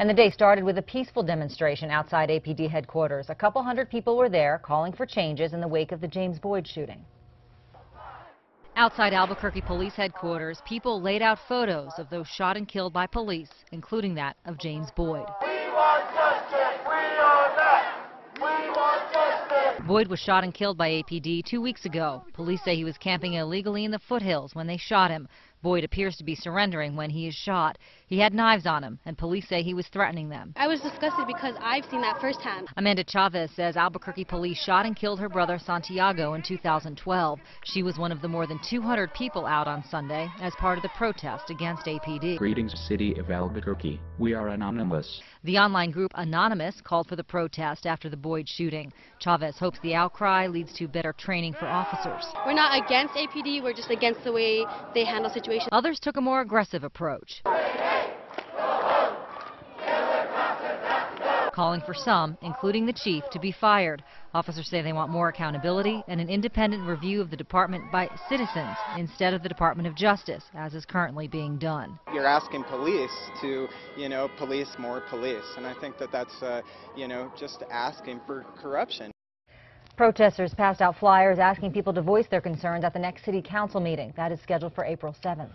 And the day started with a peaceful demonstration outside APD headquarters. A couple hundred people were there calling for changes in the wake of the James Boyd shooting. Outside Albuquerque Police Headquarters, people laid out photos of those shot and killed by police, including that of James Boyd. Boyd was shot and killed by APD two weeks ago. Police say he was camping illegally in the foothills when they shot him. Boyd appears to be surrendering when he is shot. He had knives on him, and police say he was threatening them. I was disgusted because I've seen that firsthand. Amanda Chavez says Albuquerque police shot and killed her brother Santiago in 2012. She was one of the more than 200 people out on Sunday as part of the protest against APD. Greetings, City of Albuquerque. We are anonymous. The online group Anonymous called for the protest after the Boyd shooting. Chavez hopes the outcry leads to better training for officers. We're not against APD, we're just against the way they handle situations. Others took a more aggressive approach. calling for some, including the chief, to be fired. Officers say they want more accountability and an independent review of the department by citizens instead of the Department of Justice, as is currently being done. You're asking police to, you know, police more police, and I think that that's, uh, you know, just asking for corruption. Protesters passed out flyers asking people to voice their concerns at the next city council meeting. That is scheduled for April 7th.